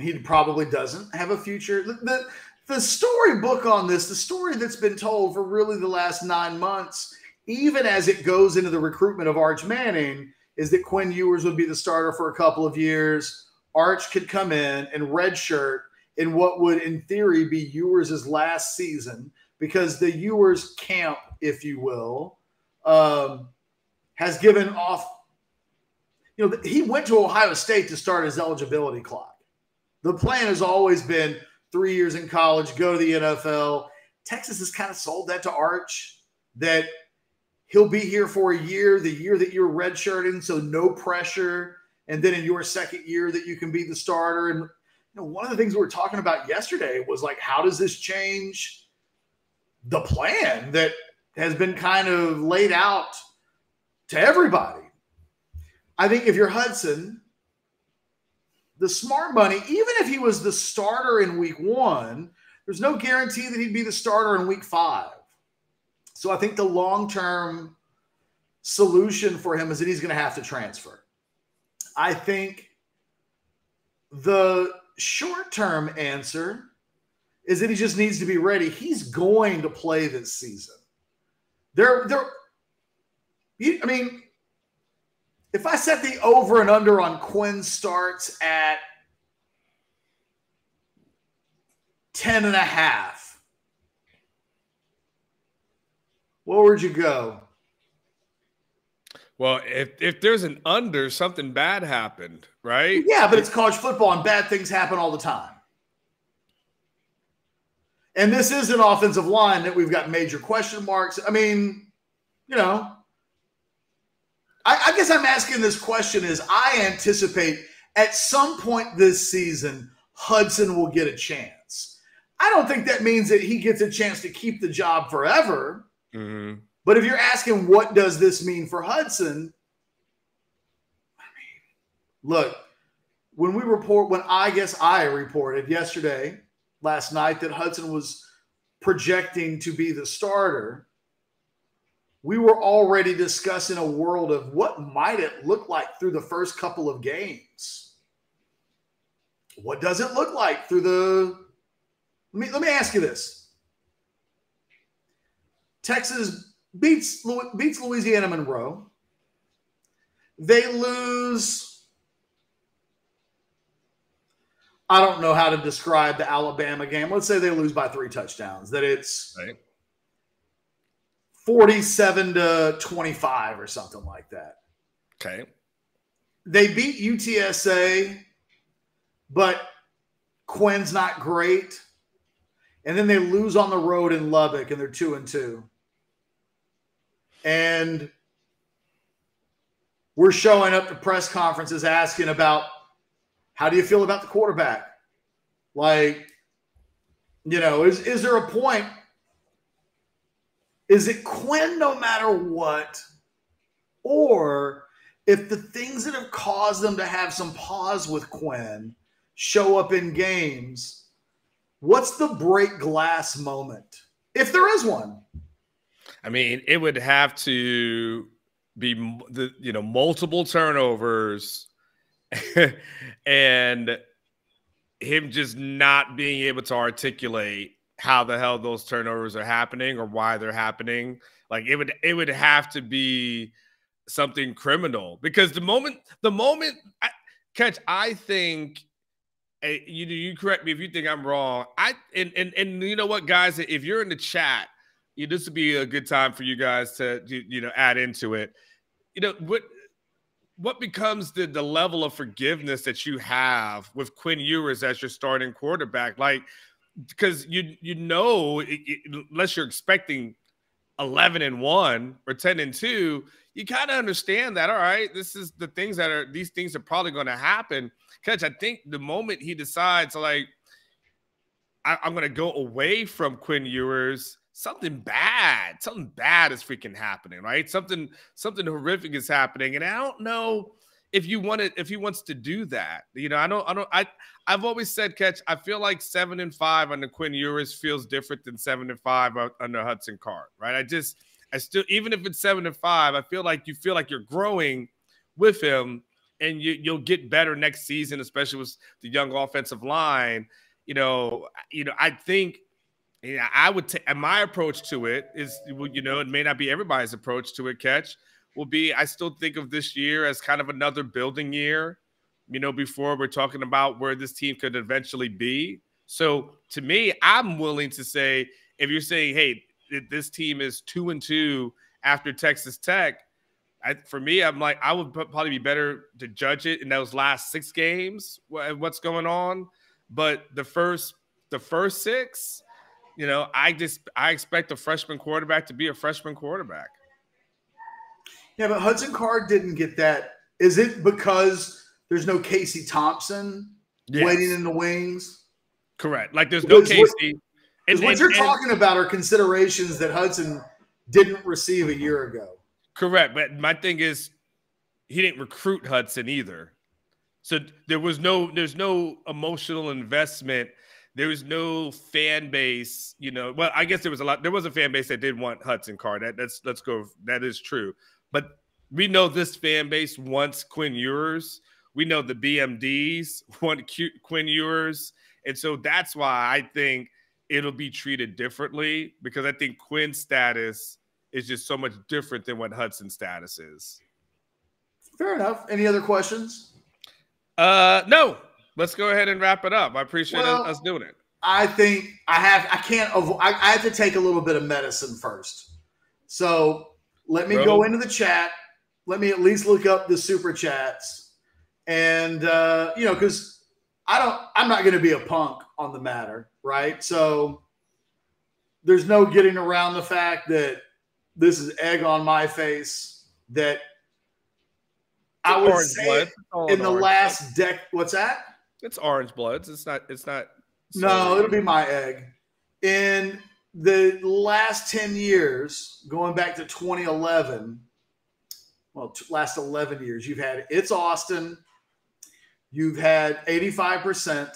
he probably doesn't have a future. The, the, the storybook on this, the story that's been told for really the last nine months, even as it goes into the recruitment of Arch Manning, is that Quinn Ewers would be the starter for a couple of years. Arch could come in and redshirt in what would, in theory, be Ewers' last season because the Ewers camp, if you will, um, has given off. You know, he went to Ohio State to start his eligibility clock. The plan has always been three years in college, go to the NFL. Texas has kind of sold that to Arch that he'll be here for a year, the year that you're redshirting, so no pressure. And then in your second year, that you can be the starter. And you know, one of the things we were talking about yesterday was like, how does this change the plan that has been kind of laid out to everybody? I think if you're Hudson, the smart money, even if he was the starter in week one, there's no guarantee that he'd be the starter in week five. So I think the long term solution for him is that he's going to have to transfer. I think the short term answer is that he just needs to be ready. He's going to play this season. There, there. I mean, if I set the over and under on Quinn starts at 10 and a half, where would you go? Well, if if there's an under, something bad happened, right? Yeah, but it's college football and bad things happen all the time. And this is an offensive line that we've got major question marks. I mean, you know, I, I guess I'm asking this question is I anticipate at some point this season, Hudson will get a chance. I don't think that means that he gets a chance to keep the job forever. Mm-hmm. But if you're asking what does this mean for Hudson, I mean, look, when we report, when I guess I reported yesterday, last night, that Hudson was projecting to be the starter, we were already discussing a world of what might it look like through the first couple of games. What does it look like through the? Let me let me ask you this. Texas beats beats Louisiana Monroe. They lose. I don't know how to describe the Alabama game. Let's say they lose by three touchdowns. That it's right. 47 to 25 or something like that. Okay. They beat UTSA, but Quinn's not great. And then they lose on the road in Lubbock and they're two and two. And we're showing up to press conferences asking about how do you feel about the quarterback? Like, you know, is, is there a point? Is it Quinn no matter what? Or if the things that have caused them to have some pause with Quinn show up in games, what's the break glass moment? If there is one. I mean, it would have to be the you know multiple turnovers [laughs] and him just not being able to articulate how the hell those turnovers are happening or why they're happening. Like it would it would have to be something criminal because the moment the moment I, Ketch I think eh, you you correct me if you think I'm wrong. I and and and you know what guys if you're in the chat, you, this would be a good time for you guys to you know add into it. You know what what becomes the the level of forgiveness that you have with Quinn Ewers as your starting quarterback? Like, because you you know, it, it, unless you're expecting eleven and one or ten and two, you kind of understand that. All right, this is the things that are these things are probably going to happen. Ketch, I think the moment he decides like I'm going to go away from Quinn Ewers something bad, something bad is freaking happening, right? Something something horrific is happening, and I don't know if you want it, if he wants to do that. You know, I don't, I don't, I, I've always said, Ketch. I feel like seven and five under Quinn Ewers feels different than seven and five under Hudson Card, right? I just, I still, even if it's seven and five, I feel like you feel like you're growing with him, and you, you'll get better next season, especially with the young offensive line. You know, you know, I think yeah, I would take my approach to it is, you know, it may not be everybody's approach to it. Ketch will be. I still think of this year as kind of another building year. You know, before we're talking about where this team could eventually be. So to me, I'm willing to say if you're saying, hey, this team is two and two after Texas Tech. I, for me, I'm like I would probably be better to judge it in those last six games. What's going on? But the first, the first six, you know, I just I expect a freshman quarterback to be a freshman quarterback. Yeah, but Hudson Card didn't get that. Is it because there's no Casey Thompson yes. waiting in the wings? Correct. Like there's no Casey. What, and, what and, you're and, talking about are considerations that Hudson didn't receive a year ago. Correct. But my thing is he didn't recruit Hudson either. So there was no there's no emotional investment there was no fan base, you know. Well, I guess there was a lot. There was a fan base that did want Hudson Card. That, that's let's go. That is true. But we know this fan base wants Quinn Ewers. We know the BMDs [laughs] want Q, Quinn Ewers, and so that's why I think it'll be treated differently because I think Quinn's status is just so much different than what Hudson's status is. Fair enough. Any other questions? Uh, no, let's go ahead and wrap it up. I appreciate well, us doing it. I think I have. I can't. I, I have to take a little bit of medicine first. So let me Bro. go into the chat. Let me at least look up the super chats, and uh, you know, because I don't. I'm not going to be a punk on the matter, right? So there's no getting around the fact that this is egg on my face. That I would say in the last deck. What's that? It's Orangebloods. It's not. It's not. No, it'll be my egg. In the last ten years, going back to 2011, well, last 11 years, you've had it's Austin. You've had 85 percent,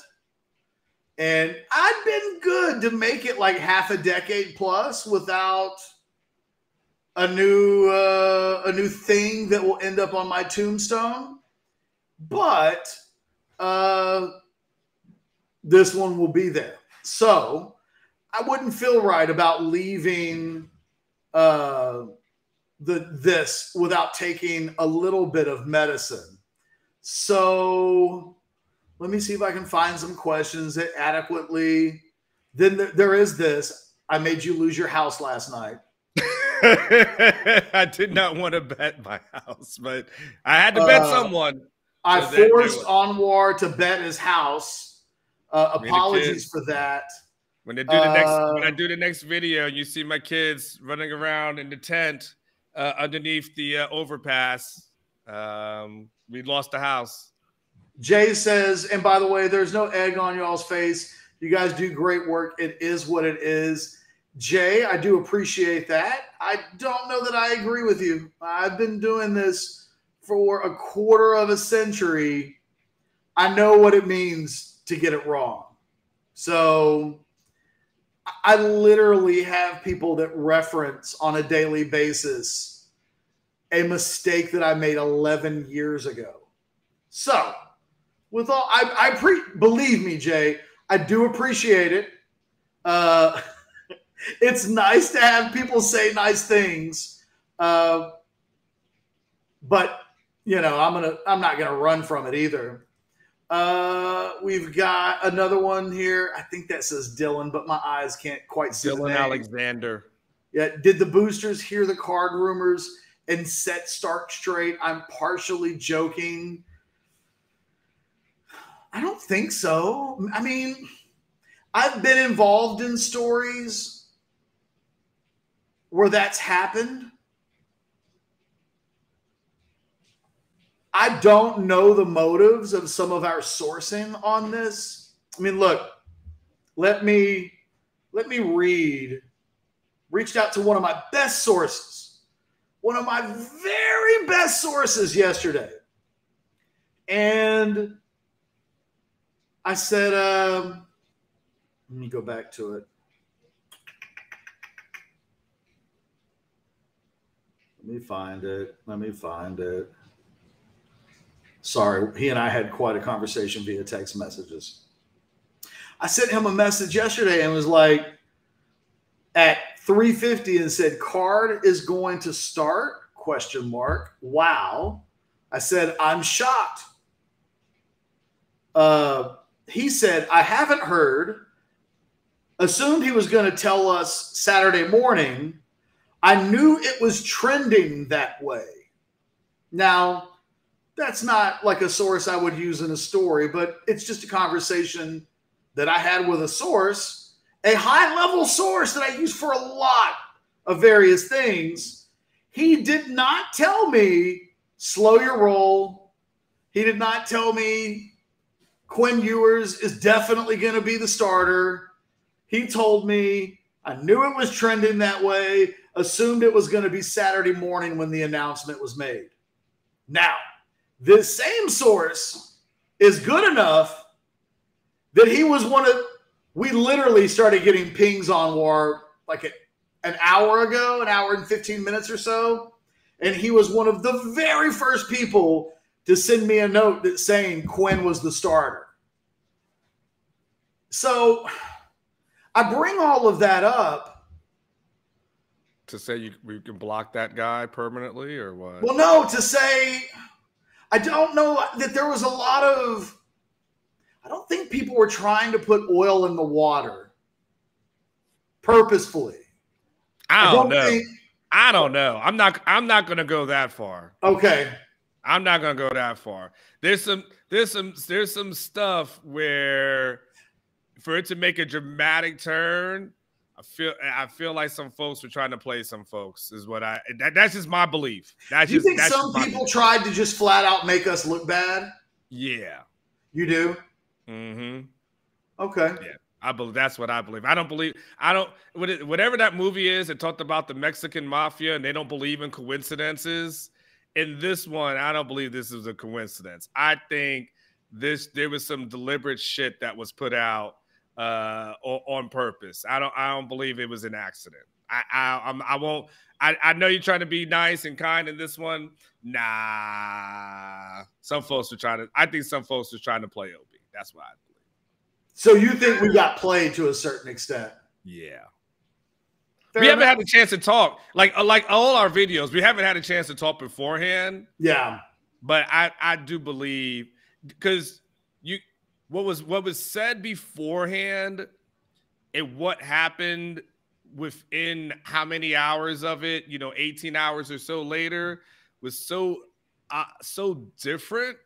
and I've been good to make it like half a decade plus without a new uh, a new thing that will end up on my tombstone. But uh, this one will be there. So I wouldn't feel right about leaving uh, the this without taking a little bit of medicine. So let me see if I can find some questions that adequately. Then there, there is this. I made you lose your house last night. [laughs] I did not want to bet my house, but I had to bet uh, someone. I forced Anwar to bet his house. Uh, apologies for that. When they do the next, when I uh, do the next video, you see my kids running around in the tent uh, underneath the uh, overpass. Um, we lost the house. Jay says, and by the way, there's no egg on y'all's face. You guys do great work. It is what it is. Jay, I do appreciate that. I don't know that I agree with you. I've been doing this for a quarter of a century. I know what it means to get it wrong. So I literally have people that reference on a daily basis a mistake that I made 11 years ago. So, with all, I, I pre, believe me, Jay, I do appreciate it. Uh, [laughs] it's nice to have people say nice things. Uh, but you know, I'm gonna I'm not gonna run from it either. Uh, we've got another one here. I think that says Dylan, but my eyes can't quite see. Dylan Alexander. Yeah. Did the boosters hear the card rumors and set Sark straight? I'm partially joking. I don't think so. I mean, I've been involved in stories where that's happened. I don't know the motives of some of our sourcing on this. I mean, look, let me let me read. Reached out to one of my best sources, one of my very best sources yesterday. And I said, um, let me go back to it. Let me find it. Let me find it. Sorry, he and I had quite a conversation via text messages. I sent him a message yesterday and was like, at 350 and said, card is going to start? Question mark. Wow. I said, I'm shocked. Uh, he said, I haven't heard. Assumed he was going to tell us Saturday morning I knew it was trending that way. Now, that's not like a source I would use in a story, but it's just a conversation that I had with a source, a high level source that I use for a lot of various things. He did not tell me slow your roll. He did not tell me Quinn Ewers is definitely going to be the starter. He told me I knew it was trending that way assumed it was going to be Saturday morning when the announcement was made. Now, this same source is good enough that he was one of we literally started getting pings on war like a, an hour ago, an hour and 15 minutes or so. And he was one of the very first people to send me a note that saying Quinn was the starter. So I bring all of that up to say you we can block that guy permanently or what? Well, no, to say I don't know that there was a lot of I don't think people were trying to put oil in the water purposefully. I don't, I don't know. Think, I don't know. I'm not I'm not going to go that far. Okay. I'm not going to go that far. There's some there's some there's some stuff where for it to make a dramatic turn I feel I feel like some folks were trying to play some folks is what I that, that's just my belief. That's do you just, think some people belief. tried to just flat out make us look bad? Yeah. You do? Mm-hmm. Okay. Yeah. I believe that's what I believe. I don't believe I don't whatever that movie is. It talked about the Mexican mafia and they don't believe in coincidences. In this one, I don't believe this is a coincidence. I think this there was some deliberate shit that was put out uh, on purpose. I don't I don't believe it was an accident. I I I'm, I won't. I, I know you're trying to be nice and kind in this one. Nah, some folks are trying to. I think some folks are trying to play OB. That's why. I believe. So you think we got played to a certain extent? Yeah. Fair we enough. haven't had a chance to talk. Like uh, like all our videos, we haven't had a chance to talk beforehand. Yeah. But I I do believe because what was what was said beforehand and what happened within how many hours of it, you know, 18 hours or so later, was so uh, so different.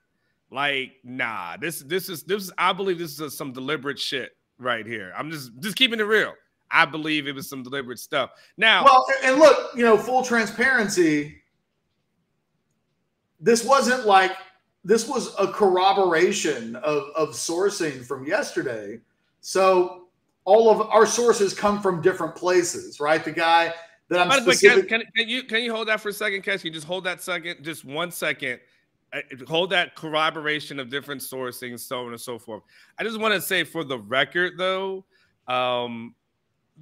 Like, nah, this this is this is I believe this is some deliberate shit right here. I'm just just keeping it real. I believe it was some deliberate stuff. Now, well, and look, you know, full transparency. This wasn't like this was a corroboration of, of sourcing from yesterday. So all of our sources come from different places, right? The guy that I'm but, specific- can, can, can, you can you hold that for a second, Ketch? Can you just hold that second, just one second. Uh, hold that corroboration of different sourcing, so on and so forth. I just want to say, for the record, though, um,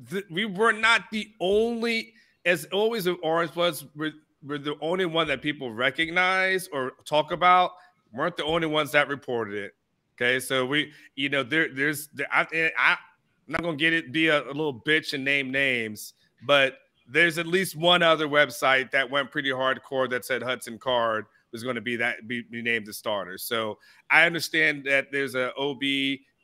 th- we were not the only, as always, with Orangebloods, we're, we're the only one that people recognize or talk about. Weren't the only ones that reported it. Okay, so we, you know, there, there's, there, I, I, am not gonna get it, be a, a little bitch and name names, but there's at least one other website that went pretty hardcore that said Hudson Card was going to be that be, be, named the starter. So I understand that there's a OB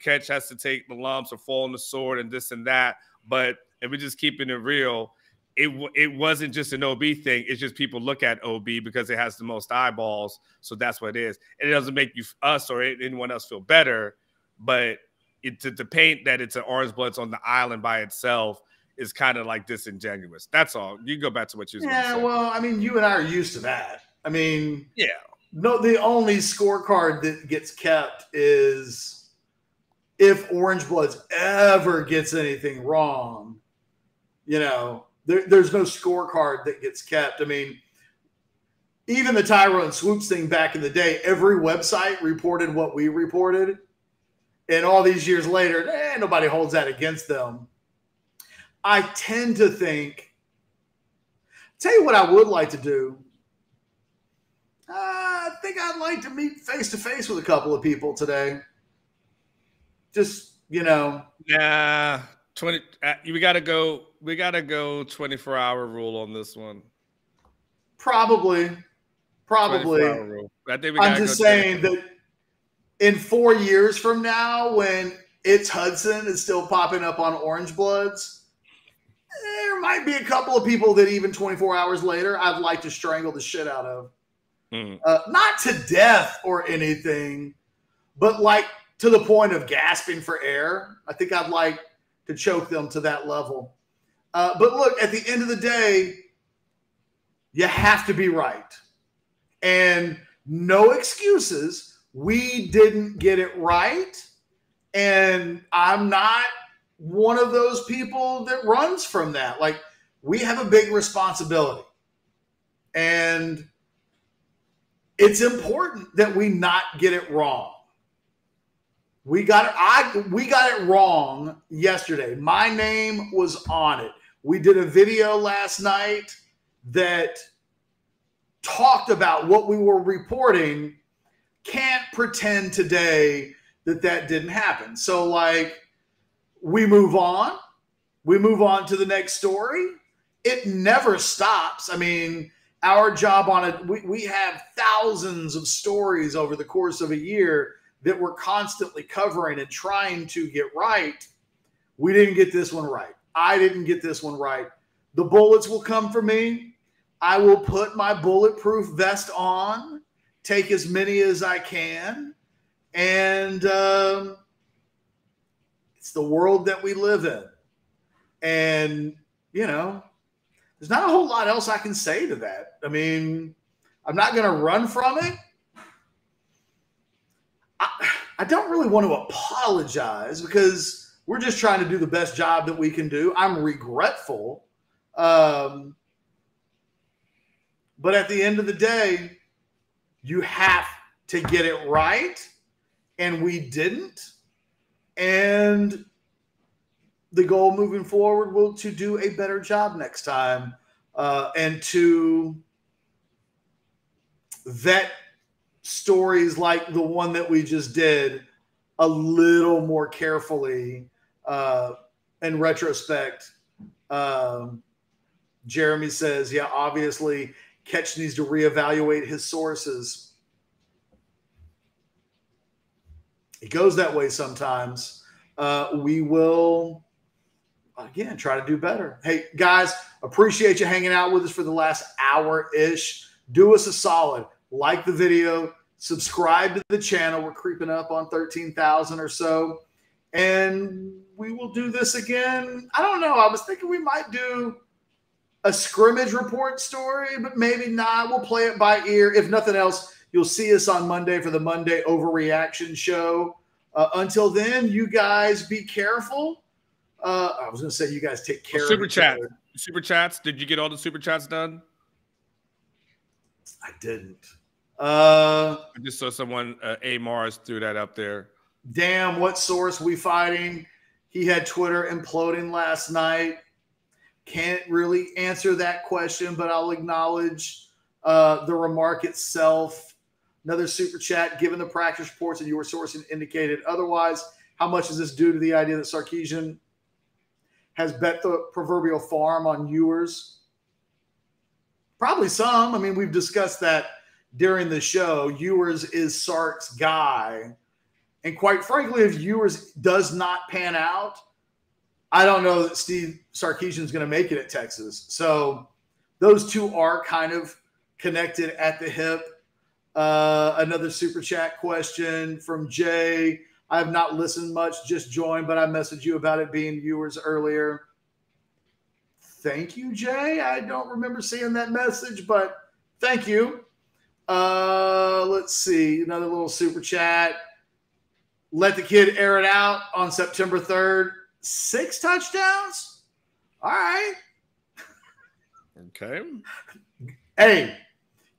Ketch has to take the lumps or fall on the sword and this and that. But if we're just keeping it real, it it wasn't just an OB thing. It's just people look at OB because it has the most eyeballs, so that's what it is. And it doesn't make you us or anyone else feel better, but it, to, to paint that it's an Orangebloods on the island by itself is kind of like disingenuous. That's all. You go back to what you. Said. Yeah, well, I mean, you and I are used to that. I mean, yeah. No, the only scorecard that gets kept is if Orangebloods ever gets anything wrong. You know, there, there's no scorecard that gets kept. I mean, even the Tyrone Swoopes thing back in the day, every website reported what we reported. And all these years later, eh, nobody holds that against them. I tend to think, tell you what I would like to do. Uh, I think I'd like to meet face to face with a couple of people today. Just, you know. Yeah, 20 uh, we got to go we got to go 24 hour rule on this one. Probably. Probably. I think I'm just saying that in 4 years from now when it's Hudson is still popping up on Orangebloods, there might be a couple of people that even 24 hours later I'd like to strangle the shit out of. Mm. Uh, not to death or anything, but like to the point of gasping for air. I think I'd like to choke them to that level. Uh, but look, at the end of the day, you have to be right. And no excuses. We didn't get it right. And I'm not one of those people that runs from that. Like we have a big responsibility. And it's important that we not get it wrong. We got it, I we got it wrong yesterday. My name was on it. We did a video last night that talked about what we were reporting. Can't pretend today that that didn't happen. So like we move on. We move on to the next story. It never stops. I mean, our job on it, we, we have thousands of stories over the course of a year that we're constantly covering and trying to get right. We didn't get this one right. I didn't get this one right. The bullets will come for me. I will put my bulletproof vest on, take as many as I can, and um, it's the world that we live in. And, you know, there's not a whole lot else I can say to that. I mean, I'm not going to run from it. I, I don't really want to apologize because we're just trying to do the best job that we can do. I'm regretful. Um, but at the end of the day, you have to get it right. And we didn't. And the goal moving forward will to do a better job next time uh, and to vet stories like the one that we just did a little more carefully uh, in retrospect. Um, Jeremy says, yeah, obviously, Ketch needs to reevaluate his sources. It goes that way sometimes. Uh, we will again, try to do better. Hey, guys, appreciate you hanging out with us for the last hour ish. Do us a solid. Like the video, subscribe to the channel. We're creeping up on 13,000 or so. And we will do this again. I don't know. I was thinking we might do a scrimmage report story, but maybe not. We'll play it by ear. If nothing else, you'll see us on Monday for the Monday overreaction show. Uh, until then, you guys be careful. Uh, I was going to say, you guys take care. Well, super chat, super chats. Did you get all the super chats done? I didn't. Uh, I just saw someone, uh, A Mars, threw that up there. Damn, what source we fighting? He had Twitter imploding last night. Can't really answer that question, but I'll acknowledge uh, the remark itself. Another super chat. Given the practice reports and your sourcing indicated otherwise, how much is this due to the idea that Sarkisian has bet the proverbial farm on Ewers? Probably some. I mean, we've discussed that during the show. Ewers is Sark's guy. And quite frankly, if Ewers does not pan out, I don't know that Steve Sarkisian is going to make it at Texas. So those two are kind of connected at the hip. Uh, another super chat question from Jay. I have not listened much, just joined, but I messaged you about it being Ewers earlier. Thank you, Jay. I don't remember seeing that message, but thank you. Uh, let's see. Another little super chat. Let the kid air it out on September 3rd. Six touchdowns? All right. Okay. Hey,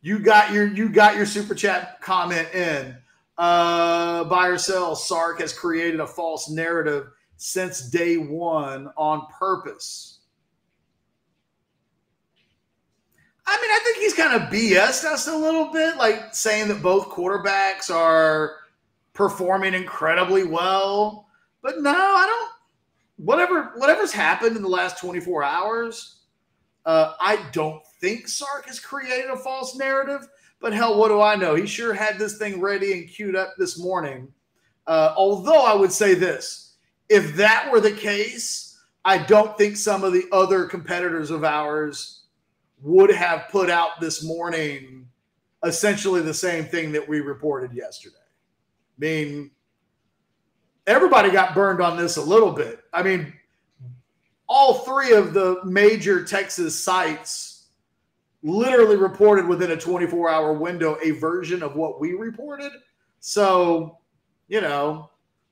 you got your you got your super chat comment in. Uh, buy or sell. Sark has created a false narrative since day one on purpose. I mean, I think he's kind of BS us a little bit, like saying that both quarterbacks are performing incredibly well. But no, I don't. Whatever, whatever's happened in the last 24 hours, uh, I don't think Sark has created a false narrative. But hell, what do I know? He sure had this thing ready and queued up this morning. Uh, although I would say this if that were the case, I don't think some of the other competitors of ours would have put out this morning essentially the same thing that we reported yesterday. I mean, everybody got burned on this a little bit. I mean, all three of the major Texas sites literally reported within a 24 hour window a version of what we reported. So, you know,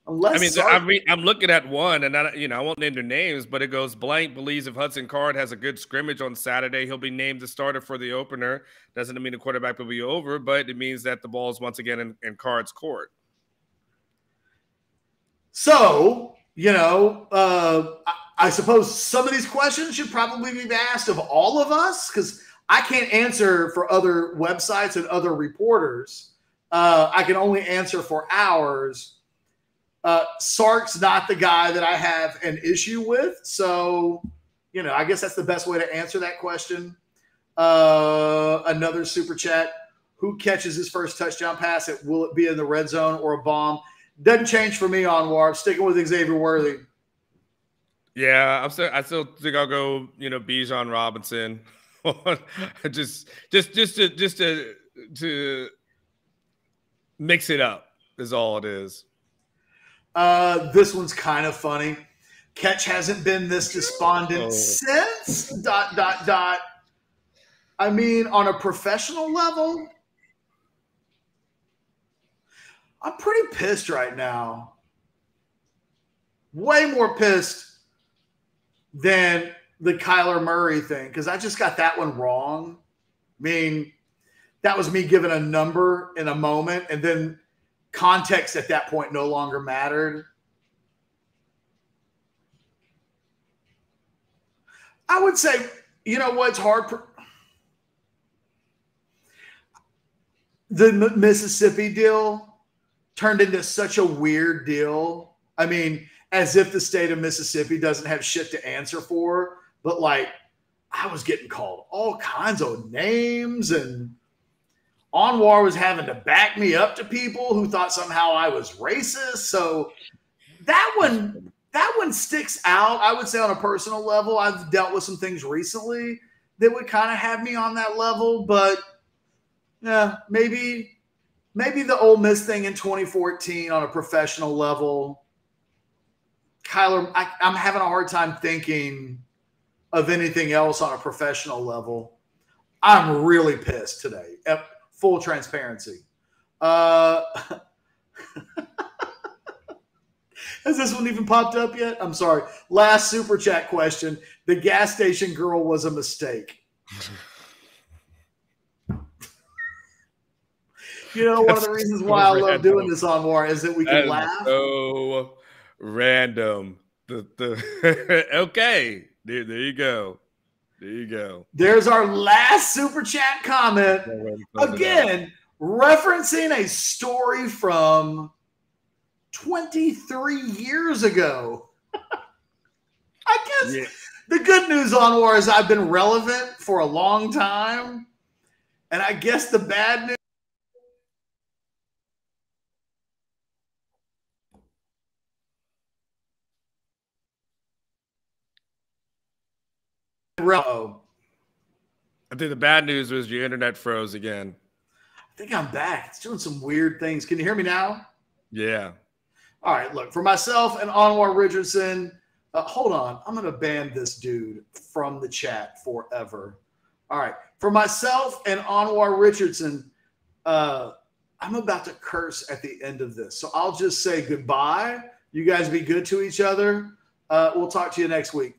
unless I mean, I mean, I'm looking at one, and I, you know, I won't name their names, but it goes blank. Believes if Hudson Card has a good scrimmage on Saturday, he'll be named the starter for the opener. Doesn't mean the quarterback will be over, but it means that the ball is once again in, in Card's court. So, you know, uh, I, I suppose some of these questions should probably be asked of all of us because I can't answer for other websites and other reporters. Uh, I can only answer for ours. Uh, Sark's not the guy that I have an issue with. So, you know, I guess that's the best way to answer that question. Uh, another super chat. Who catches his first touchdown pass? It will it be in the red zone or a bomb? Doesn't change for me Anwar. Sticking with Xavier Worthy. Yeah, I'm still. I still think I'll go. You know, Bijan Robinson. [laughs] just just just to just to to mix it up is all it is. Uh, this one's kind of funny. Ketch hasn't been this despondent oh. since dot dot dot. I mean, on a professional level, I'm pretty pissed right now. Way more pissed than the Kyler Murray thing because I just got that one wrong. I mean, that was me giving a number in a moment, and then context at that point no longer mattered. I would say, you know what's hard? For, the Mississippi deal turned into such a weird deal. I mean, as if the state of Mississippi doesn't have shit to answer for but like I was getting called all kinds of names and Anwar was having to back me up to people who thought somehow I was racist. So that one that one sticks out. I would say on a personal level, I've dealt with some things recently that would kind of have me on that level, but yeah, maybe maybe the Ole Miss thing in 2014 on a professional level. Kyler, I, I'm having a hard time thinking of anything else on a professional level. I'm really pissed today. Full transparency. Uh, [laughs] Has this one even popped up yet? I'm sorry. Last super chat question. The gas station girl was a mistake. you know, one of the reasons why I love doing this Anwar is that we can that laugh. So random. The the [laughs] okay. There, there you go. There you go. There's our last super chat comment. Again, referencing a story from 23 years ago. [laughs] I guess yeah. the good news Anwar is I've been relevant for a long time. And I guess the bad news. I think the bad news was your internet froze again. I think I'm back. It's doing some weird things. Can you hear me now? Yeah. All right, look, for myself and Anwar Richardson, uh, hold on. I'm going to ban this dude from the chat forever. All right. For myself and Anwar Richardson, uh, I'm about to curse at the end of this. So I'll just say goodbye. You guys be good to each other. Uh, we'll talk to you next week.